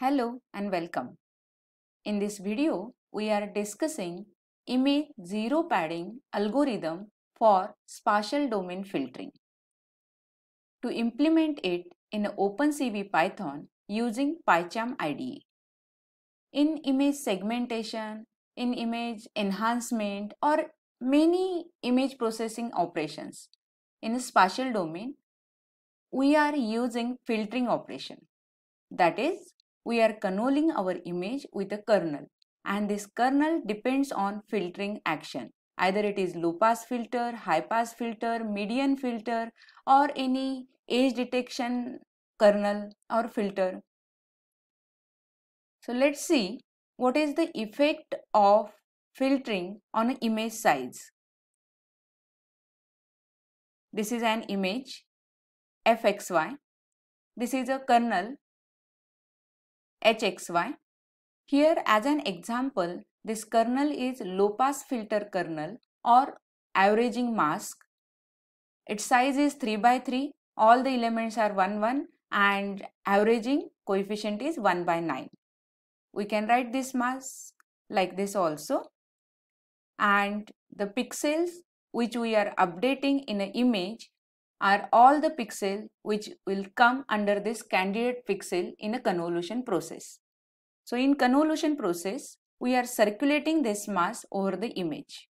Hello and welcome. In this video, we are discussing image zero padding algorithm for spatial domain filtering. To implement it in OpenCV Python using PyCharm IDE. In image segmentation, in image enhancement or many image processing operations in spatial domain, we are using filtering operation. That is, we are convolving our image with a kernel and this kernel depends on filtering action. Either it is low pass filter, high pass filter, median filter or any edge detection kernel or filter. So let's see what is the effect of filtering on an image size. This is an image fxy. This is a kernel hxy. Here as an example, this kernel is low pass filter kernel or averaging mask. Its size is 3 by 3. All the elements are 1 1 and averaging coefficient is 1 by 9. We can write this mask like this also. And the pixels which we are updating in an image are all the pixels which will come under this candidate pixel in a convolution process. So in convolution process, we are circulating this mask over the image.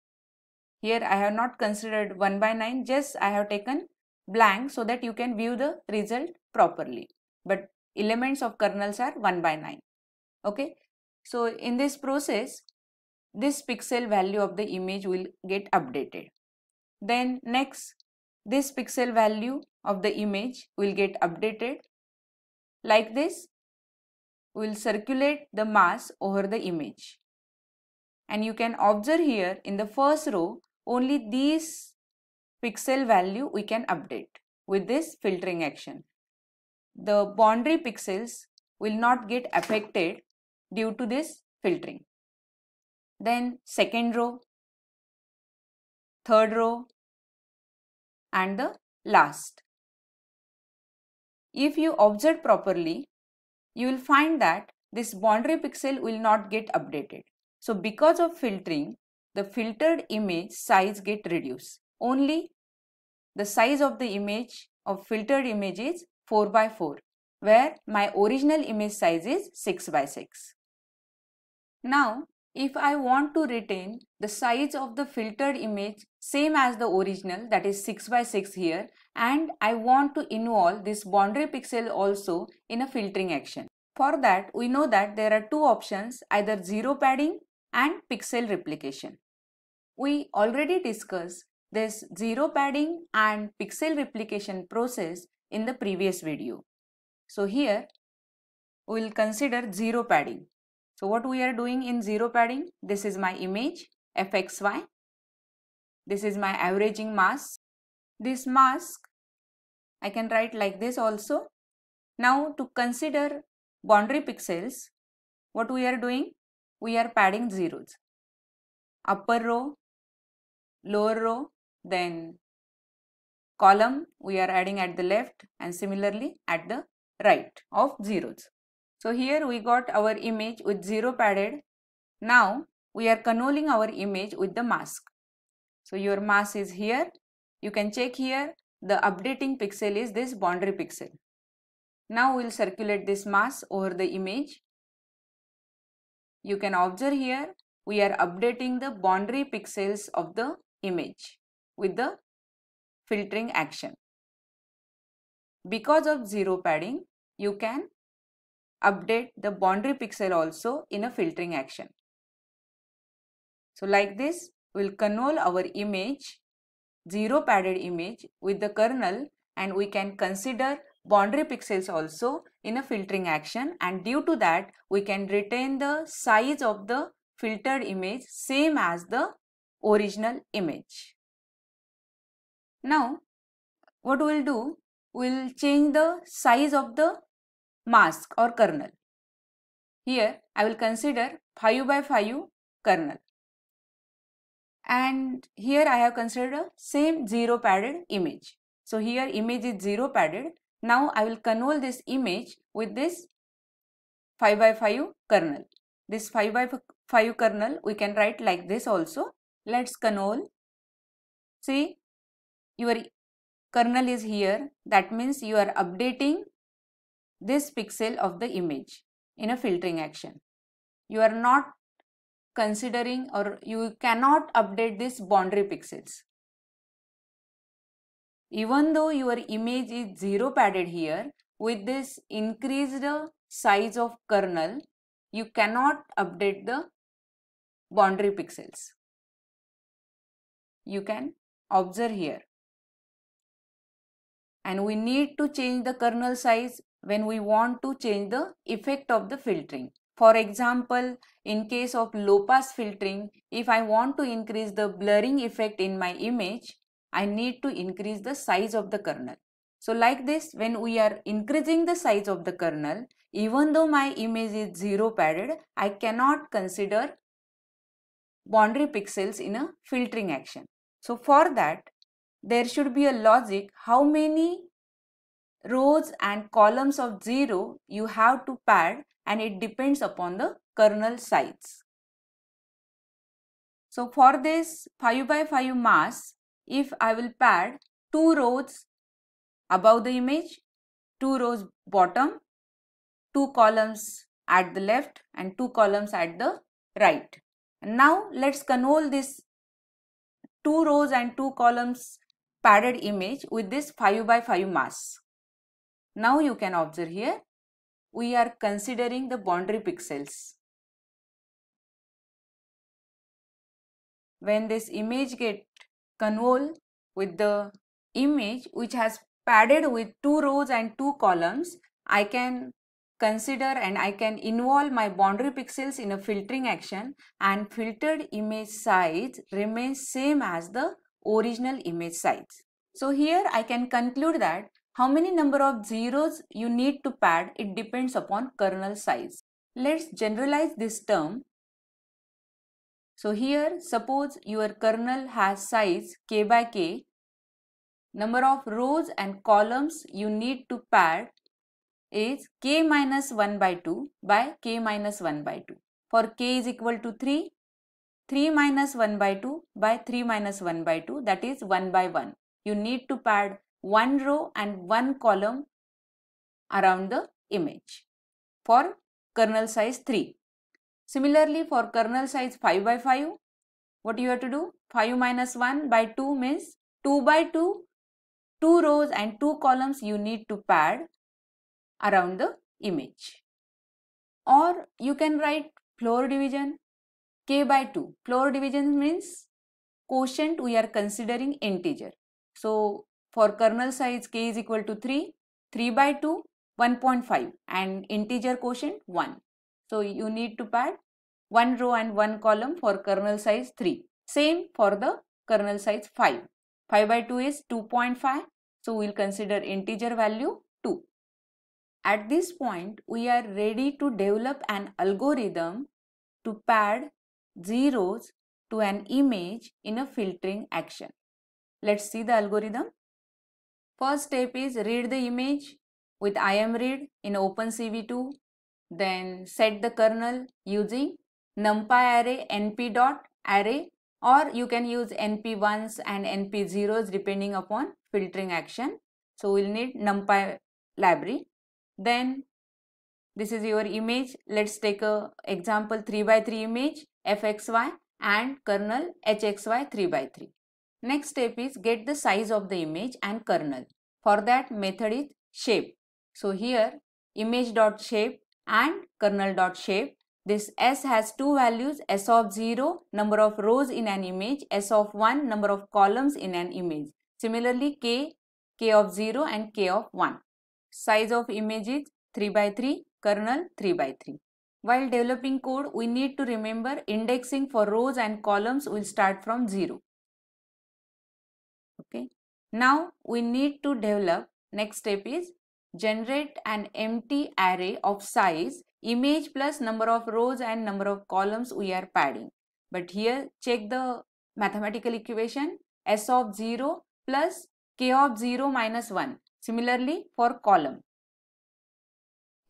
Here I have not considered 1 by 9, just I have taken blank so that you can view the result properly. But elements of kernels are 1 by 9. Okay. So in this process, this pixel value of the image will get updated. Then next this pixel value of the image will get updated. Like this, we will circulate the mask over the image. And you can observe here in the first row, only these pixel value we can update with this filtering action. The boundary pixels will not get affected due to this filtering. Then second row, third row, and the last. If you observe properly, you will find that this boundary pixel will not get updated. So because of filtering, the filtered image size get reduced. Only the size of the image of filtered image is 4 by 4 where my original image size is 6 by 6. Now if I want to retain the size of the filtered image same as the original that is 6 by 6 here and I want to involve this boundary pixel also in a filtering action. For that we know that there are two options either zero padding and pixel replication. We already discussed this zero padding and pixel replication process in the previous video. So here we will consider zero padding. So what we are doing in zero padding, this is my image fxy. This is my averaging mask. This mask I can write like this also. Now to consider boundary pixels, what we are doing? We are padding zeros. Upper row, lower row, then column we are adding at the left and similarly at the right of zeros. So here we got our image with 0 padded. Now we are convolving our image with the mask. So your mask is here. You can check here the updating pixel is this boundary pixel. Now we'll circulate this mask over the image. You can observe here we are updating the boundary pixels of the image with the filtering action. Because of zero padding, you can update the boundary pixel also in a filtering action. So like this, we'll convolve our image, zero padded image with the kernel and we can consider boundary pixels also in a filtering action and due to that we can retain the size of the filtered image same as the original image. Now what we'll do, we'll change the size of the mask or kernel. Here I will consider 5 by 5 kernel. And here I have considered a same 0 padded image. So here image is 0 padded. Now I will convolve this image with this 5 by 5 kernel. This 5 by 5 kernel we can write like this also. Let's convolve. See your kernel is here that means you are updating this pixel of the image in a filtering action. You are not considering or you cannot update this boundary pixels. Even though your image is 0 padded here, with this increased size of kernel, you cannot update the boundary pixels. You can observe here. And we need to change the kernel size when we want to change the effect of the filtering. For example, in case of low pass filtering, if I want to increase the blurring effect in my image, I need to increase the size of the kernel. So like this, when we are increasing the size of the kernel, even though my image is zero padded, I cannot consider boundary pixels in a filtering action. So for that, there should be a logic how many rows and columns of 0 you have to pad and it depends upon the kernel size. So for this 5 by 5 mask, if I will pad 2 rows above the image, 2 rows bottom, 2 columns at the left and 2 columns at the right. And now let's convolve this 2 rows and 2 columns padded image with this 5 by 5 mask. Now you can observe here, we are considering the boundary pixels. When this image get convolve with the image which has padded with two rows and two columns, I can consider and I can involve my boundary pixels in a filtering action and filtered image size remains same as the original image size. So here I can conclude that how many number of zeros you need to pad it depends upon kernel size. Let's generalize this term. So here suppose your kernel has size k by k. Number of rows and columns you need to pad is k minus 1 by 2 by k minus 1 by 2. For k is equal to 3, 3 minus 1 by 2 by 3 minus 1 by 2 that is 1 by 1. You need to pad one row and one column around the image for kernel size 3. Similarly, for kernel size 5 by 5, what you have to do? 5 minus 1 by 2 means 2 by 2, 2 rows and 2 columns you need to pad around the image. Or you can write floor division k by 2. Floor division means quotient we are considering integer. So for kernel size k is equal to 3, 3 by 2, 1.5 and integer quotient 1. So you need to pad one row and one column for kernel size 3. Same for the kernel size 5. 5 by 2 is 2.5. So we'll consider integer value 2. At this point, we are ready to develop an algorithm to pad zeros to an image in a filtering action. Let's see the algorithm. First step is read the image with imread in OpenCV2. Then set the kernel using numpy array np dot array or you can use np1s and np0s depending upon filtering action. So we'll need numpy library. Then this is your image. Let's take a example 3 by 3 image fxy and kernel hxy 3 by 3. Next step is get the size of the image and kernel. For that method is shape. So here image.shape and kernel.shape. This s has two values s of 0 number of rows in an image, s of 1 number of columns in an image. Similarly k, k of 0 and k of 1. Size of image is 3 by 3, kernel 3 by 3. While developing code, we need to remember indexing for rows and columns will start from 0 okay now we need to develop next step is generate an empty array of size image plus number of rows and number of columns we are padding but here check the mathematical equation s of 0 plus k of 0 minus 1 similarly for column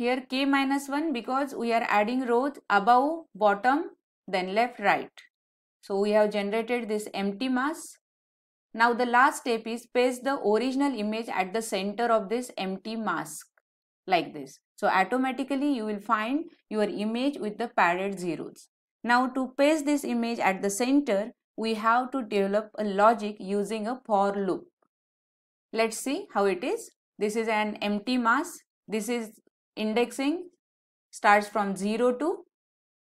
Here k minus 1 because we are adding rows above, bottom, then left, right. So we have generated this empty mask. Now the last step is paste the original image at the center of this empty mask like this. So automatically you will find your image with the padded zeros. Now to paste this image at the center, we have to develop a logic using a for loop. Let's see how it is. This is an empty mask. This is indexing starts from 0 to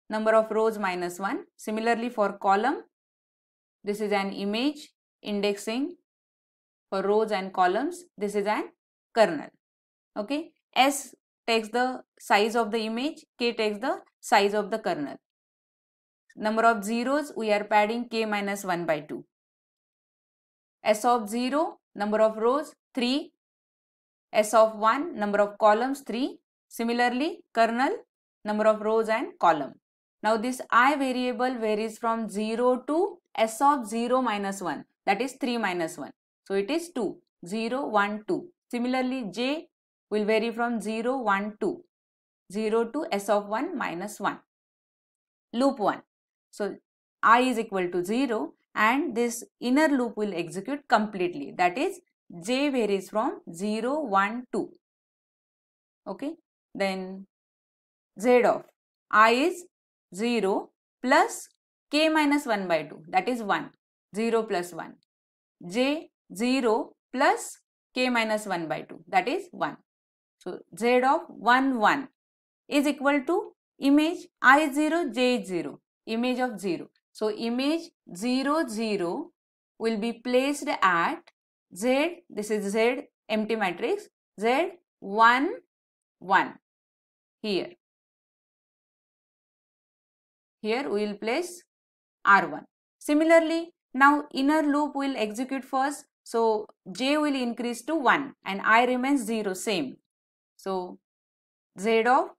number of rows minus 1. Similarly for column, this is an image indexing for rows and columns. This is an kernel. Okay. S takes the size of the image, K takes the size of the kernel. Number of zeros, we are padding K minus 1 by 2. S of 0, number of rows 3. S of 1, number of columns 3. Similarly, kernel, number of rows and column. Now this i variable varies from 0 to s of 0 minus 1 that is 3 minus 1. So it is 2, 0, 1, 2. Similarly, j will vary from 0, 1, 2. 0 to s of 1 minus 1. Loop 1. So i is equal to 0 and this inner loop will execute completely. That is j varies from 0, 1, 2. Okay. Then z of i is 0 plus k minus 1 by 2 that is 1. 0 plus 1. j 0 plus k minus 1 by 2 that is 1. So z of 1 1 is equal to image i 0 j 0 image of 0. So image 0 0 will be placed at z this is z empty matrix z 1 1 here. Here we will place R1. Similarly, now inner loop will execute first. So j will increase to 1 and i remains 0 same. So z of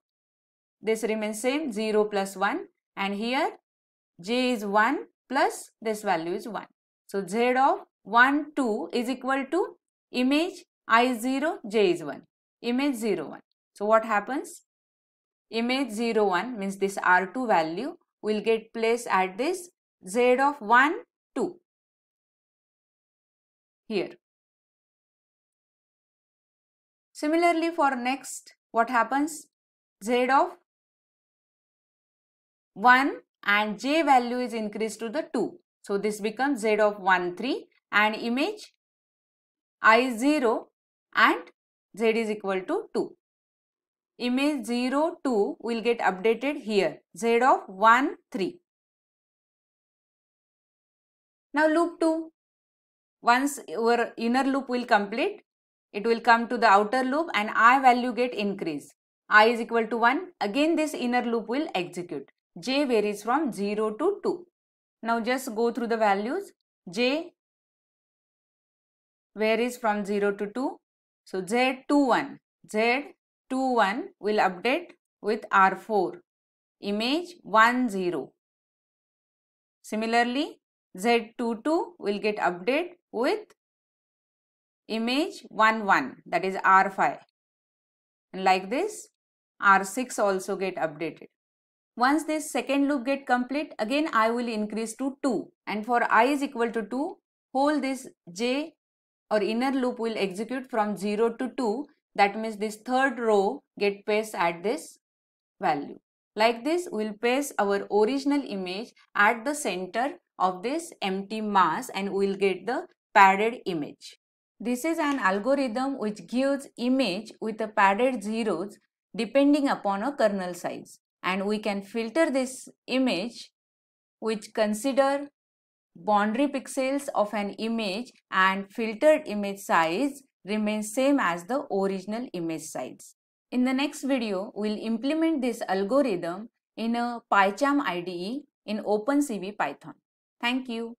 this remains same 0 plus 1 and here j is 1 plus this value is 1. So z of 1 2 is equal to image i is 0 j is 1 image 0 1. So what happens? Image 0 1 means this R2 value will get placed at this z of 1 2 here. Similarly for next what happens z of 1 and j value is increased to the 2. So this becomes z of 1 3 and image i 0 and z is equal to 2. Image 0 2 will get updated here z of 1 3. Now loop 2. Once your inner loop will complete, it will come to the outer loop and i value get increase. i is equal to 1. Again this inner loop will execute. j varies from 0 to 2. Now just go through the values. j varies from 0 to 2. So Z21, Z21 will update with R4, image 10. Similarly, Z22 will get update with image 11 that is R5. And like this, R6 also get updated. Once this second loop get complete, again I will increase to 2 and for i is equal to 2, whole this j or inner loop will execute from 0 to 2. That means this third row get paste at this value. Like this, we will paste our original image at the center of this empty mask and we will get the padded image. This is an algorithm which gives image with the padded zeros depending upon a kernel size and we can filter this image which consider boundary pixels of an image and filtered image size remains same as the original image size. In the next video, we'll implement this algorithm in a PyCharm IDE in OpenCV Python. Thank you.